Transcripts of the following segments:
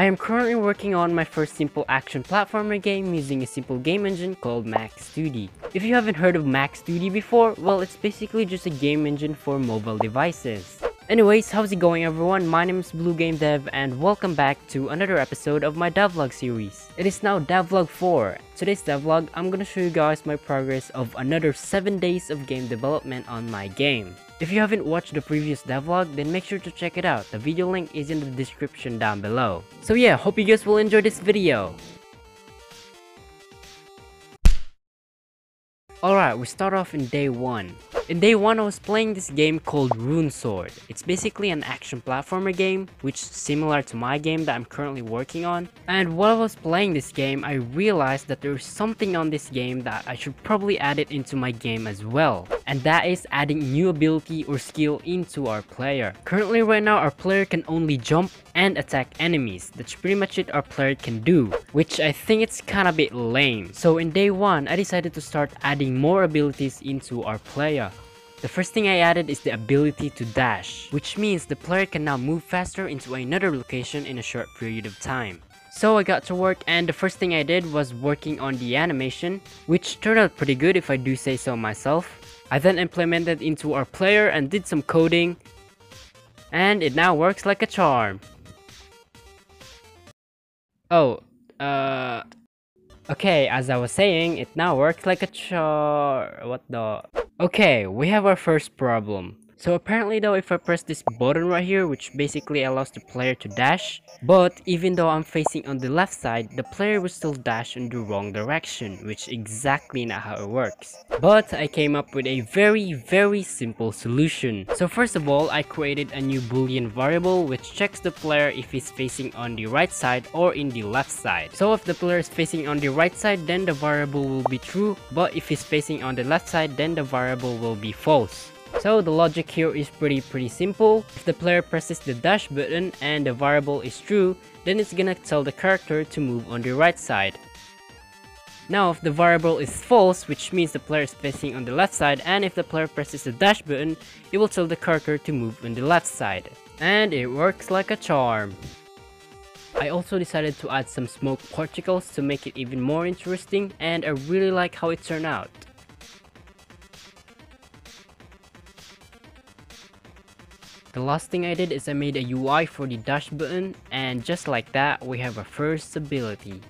I am currently working on my first simple action platformer game using a simple game engine called Max 2D. If you haven't heard of Max 2D before, well it's basically just a game engine for mobile devices. Anyways, how's it going everyone? My name is Blooh GameDev and welcome back to another episode of my devlog series. It is now devlog 4. Today's devlog, I'm gonna show you guys my progress of another 7 days of game development on my game. If you haven't watched the previous devlog, then make sure to check it out. The video link is in the description down below. So yeah, hope you guys will enjoy this video. Alright, we start off in day 1. In day 1 I was playing this game called Rune Sword. It's basically an action platformer game, which is similar to my game that I'm currently working on. And while I was playing this game, I realized that there's something on this game that I should probably add it into my game as well. And that is adding new ability or skill into our player. Currently right now our player can only jump and attack enemies. That's pretty much it our player can do, which I think it's kinda bit lame. So in day 1, I decided to start adding more abilities into our player. The first thing I added is the ability to dash, which means the player can now move faster into another location in a short period of time. So I got to work and the first thing I did was working on the animation, which turned out pretty good if I do say so myself. I then implemented into our player and did some coding, and it now works like a charm. Oh, uh... Okay, as I was saying, it now works like a char... What the... Okay, we have our first problem. So apparently though, if I press this button right here, which basically allows the player to dash, but even though I'm facing on the left side, the player will still dash in the wrong direction, which exactly not how it works. But I came up with a very very simple solution. So first of all, I created a new boolean variable which checks the player if he's facing on the right side or in the left side. So if the player is facing on the right side, then the variable will be true, but if he's facing on the left side, then the variable will be false. So the logic here is pretty pretty simple. If the player presses the dash button and the variable is true, then it's gonna tell the character to move on the right side. Now if the variable is false, which means the player is facing on the left side, and if the player presses the dash button, it will tell the character to move on the left side. And it works like a charm. I also decided to add some smoke particles to make it even more interesting, and I really like how it turned out. The last thing I did is I made a UI for the dash button and just like that we have our first ability.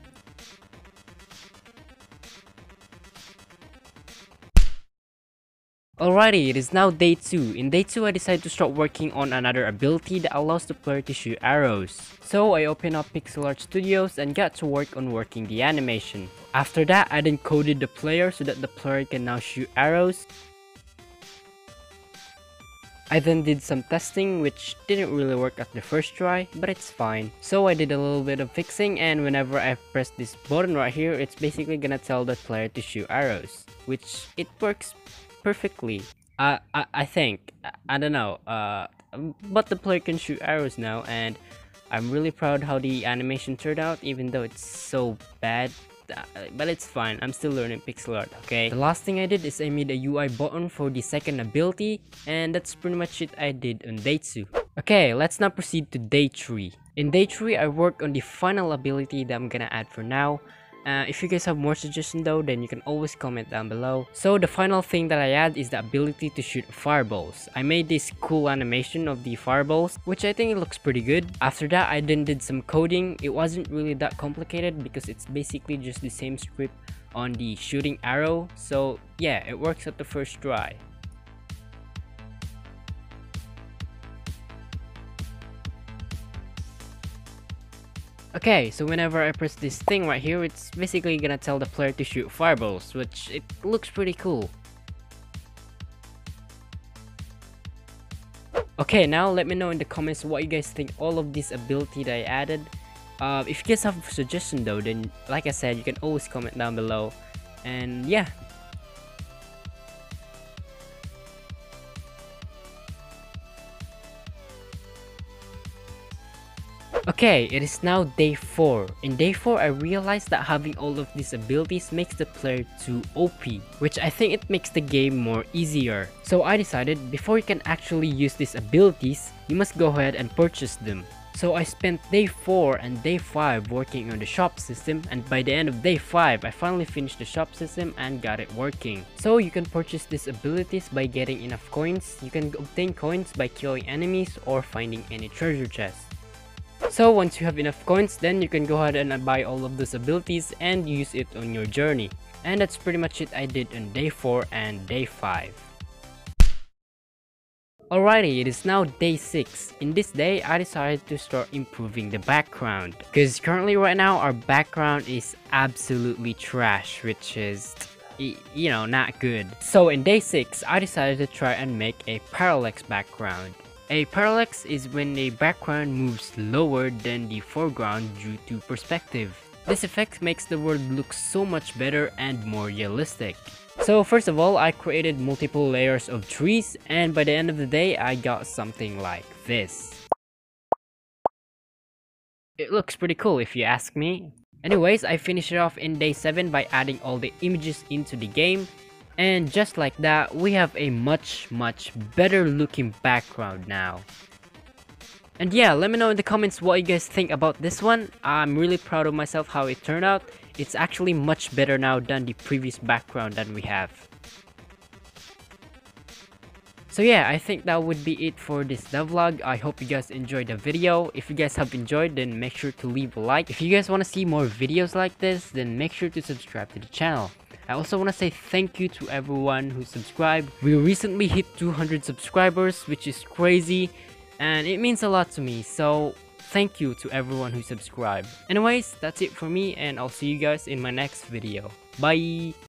Alrighty, it is now day 2. In day 2, I decided to start working on another ability that allows the player to shoot arrows. So I opened up Pixel Art Studios and got to work on working the animation. After that, I then coded the player so that the player can now shoot arrows I then did some testing which didn't really work at the first try, but it's fine. So I did a little bit of fixing and whenever I press this button right here, it's basically gonna tell the player to shoot arrows, which it works perfectly. Uh, I, I think, I, I don't know, uh, but the player can shoot arrows now and I'm really proud how the animation turned out even though it's so bad Uh, but it's fine. I'm still learning pixel art okay? The last thing i did is i made a ui button for the second ability and that's pretty much it i did on day two. Okay let's now proceed to day three. In day three i worked on the final ability that i'm gonna add for now uh, if you guys have more suggestions though, then you can always comment down below. So the final thing that I add is the ability to shoot fireballs. I made this cool animation of the fireballs, which I think it looks pretty good. After that, I then did some coding. It wasn't really that complicated because it's basically just the same script on the shooting arrow. So yeah, it works at the first try. Okay, so whenever I press this thing right here, it's basically gonna tell the player to shoot fireballs, which it looks pretty cool. Okay, now let me know in the comments what you guys think all of this ability that I added. Uh, if you guys have a suggestion though, then like I said, you can always comment down below. And yeah, Okay, it is now day 4. In day 4, I realized that having all of these abilities makes the player too OP, which I think it makes the game more easier. So I decided before you can actually use these abilities, you must go ahead and purchase them. So I spent day 4 and day 5 working on the shop system and by the end of day 5 I finally finished the shop system and got it working. So you can purchase these abilities by getting enough coins, you can obtain coins by killing enemies or finding any treasure chests. So once you have enough coins then you can go ahead and buy all of those abilities and use it on your journey. And that's pretty much it I did on day 4 and day 5. Alrighty, it is now day 6. In this day, I decided to start improving the background. Because currently right now, our background is absolutely trash, which is, you know, not good. So in day 6, I decided to try and make a parallax background. A parallax is when a background moves lower than the foreground due to perspective. This effect makes the world look so much better and more realistic. So first of all, I created multiple layers of trees and by the end of the day, I got something like this. It looks pretty cool if you ask me. Anyways, I finished it off in day 7 by adding all the images into the game. And just like that, we have a much much better looking background now. And yeah, let me know in the comments what you guys think about this one. I'm really proud of myself how it turned out. It's actually much better now than the previous background that we have. So yeah, I think that would be it for this devlog. I hope you guys enjoyed the video. If you guys have enjoyed, then make sure to leave a like. If you guys want to see more videos like this, then make sure to subscribe to the channel. I also want to say thank you to everyone who subscribed. We recently hit 200 subscribers, which is crazy and it means a lot to me. So thank you to everyone who subscribed. Anyways that's it for me and i'll see you guys in my next video. Bye